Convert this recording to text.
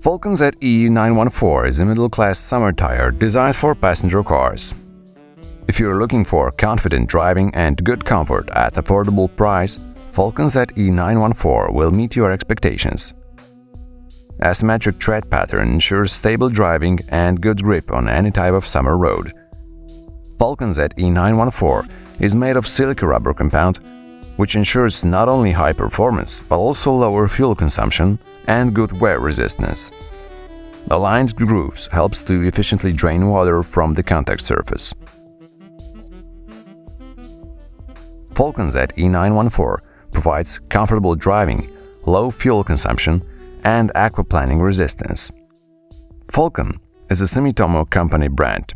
Falken ZE 914 is a middle-class summer tire designed for passenger cars. If you're looking for confident driving and good comfort at affordable price, Falken ZE 914 will meet your expectations. Asymmetric tread pattern ensures stable driving and good grip on any type of summer road. Falken ZE 914 is made of silica rubber compound, which ensures not only high performance but also lower fuel consumption and good wear resistance. Aligned grooves helps to efficiently drain water from the contact surface. Falken ZE 914 provides comfortable driving, low fuel consumption, and aquaplaning resistance. Falken is a Sumitomo company brand